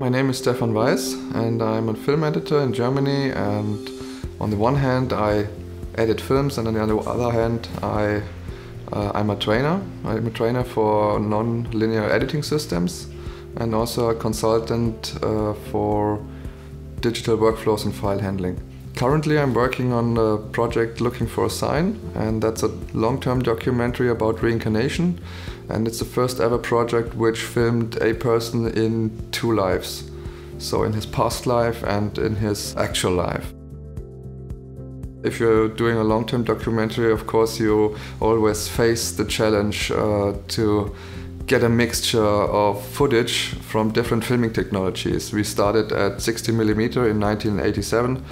My name is Stefan Weiss and I'm a film editor in Germany and on the one hand I edit films and on the other hand I, uh, I'm a trainer. I'm a trainer for non-linear editing systems and also a consultant uh, for digital workflows and file handling. Currently I'm working on a project Looking for a Sign and that's a long-term documentary about reincarnation and it's the first ever project which filmed a person in two lives. So in his past life and in his actual life. If you're doing a long-term documentary, of course you always face the challenge uh, to get a mixture of footage from different filming technologies. We started at 60mm in 1987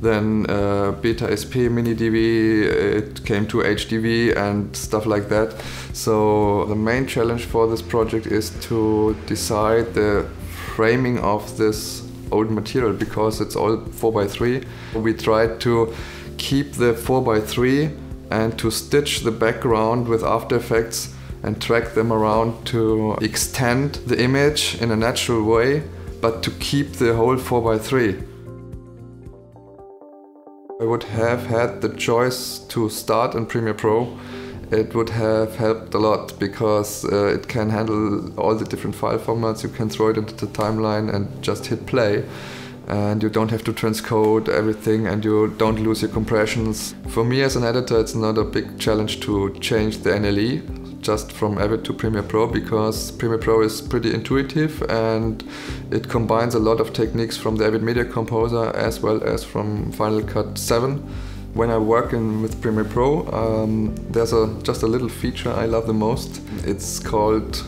then uh, Beta SP Mini DV, it came to HDV and stuff like that. So the main challenge for this project is to decide the framing of this old material because it's all 4x3. We tried to keep the 4x3 and to stitch the background with After Effects and track them around to extend the image in a natural way but to keep the whole 4x3. I would have had the choice to start in Premiere Pro. It would have helped a lot because uh, it can handle all the different file formats. You can throw it into the timeline and just hit play. And you don't have to transcode everything and you don't lose your compressions. For me as an editor, it's not a big challenge to change the NLE just from Avid to Premiere Pro because Premiere Pro is pretty intuitive and it combines a lot of techniques from the Avid Media Composer as well as from Final Cut 7. When I work in with Premiere Pro, um, there's a just a little feature I love the most. It's called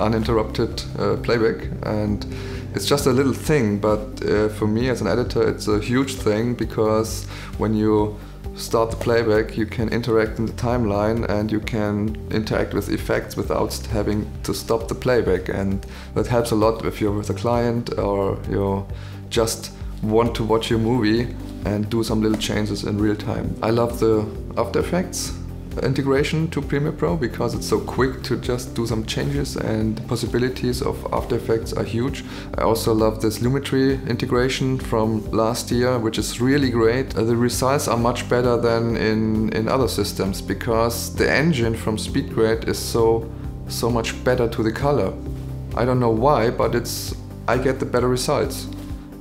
uninterrupted uh, playback and it's just a little thing but uh, for me as an editor it's a huge thing because when you start the playback, you can interact in the timeline and you can interact with effects without having to stop the playback. And that helps a lot if you're with a client or you just want to watch your movie and do some little changes in real time. I love the After Effects integration to Premiere Pro because it's so quick to just do some changes and the possibilities of After Effects are huge. I also love this Lumetri integration from last year, which is really great. Uh, the results are much better than in, in other systems because the engine from SpeedGrade is so, so much better to the color. I don't know why, but it's I get the better results.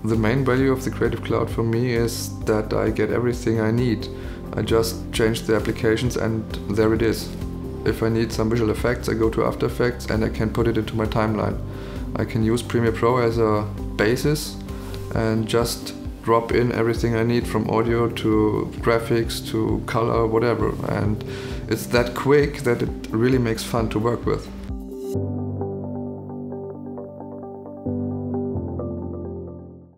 The main value of the Creative Cloud for me is that I get everything I need. I just change the applications and there it is. If I need some visual effects, I go to After Effects and I can put it into my timeline. I can use Premiere Pro as a basis and just drop in everything I need from audio to graphics to color, whatever. And it's that quick that it really makes fun to work with.